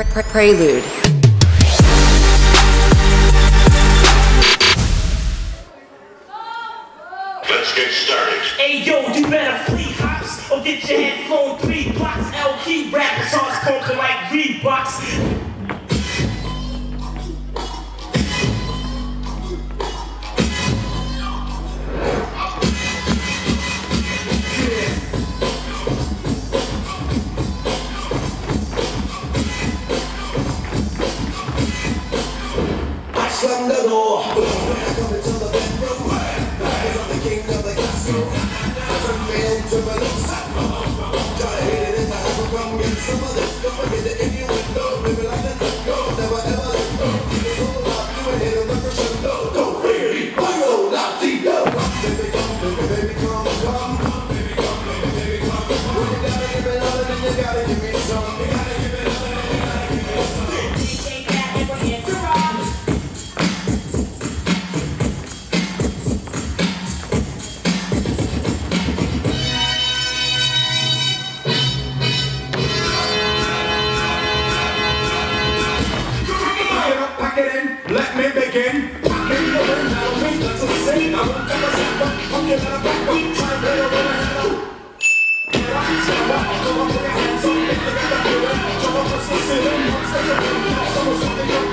Pre- pre- Prelude. Let's get started. Hey yo, you better free hops or get your head flown three blocks. L key slam the door. The bedroom, I'm the king of the castle. Gotta hit it in the house, come get some of this. Don't forget the Indian window, living like a go. Never ever let go. Somos un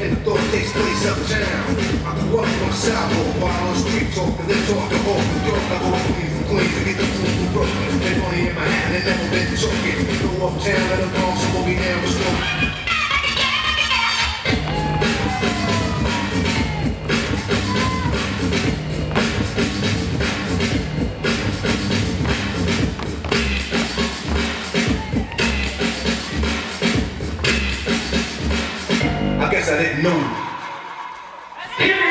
And the thought takes place uptown. I grew up on sidewalk while on street talking, they talk to all New York. I go Queens from Queens to get the food from Brooklyn. They money in my hand and never been choking. Go uptown, let them know some will be down with smoke. at it noon. Here.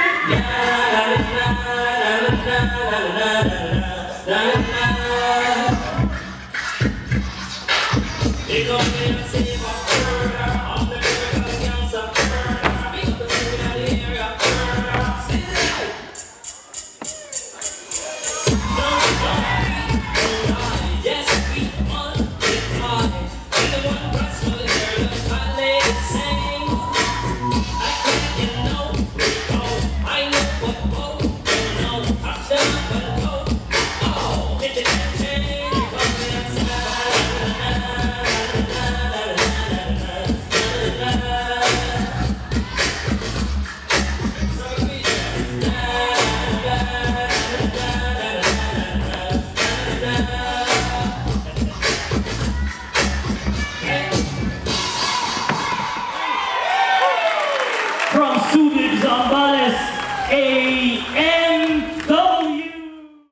From Subic Zambales, hey.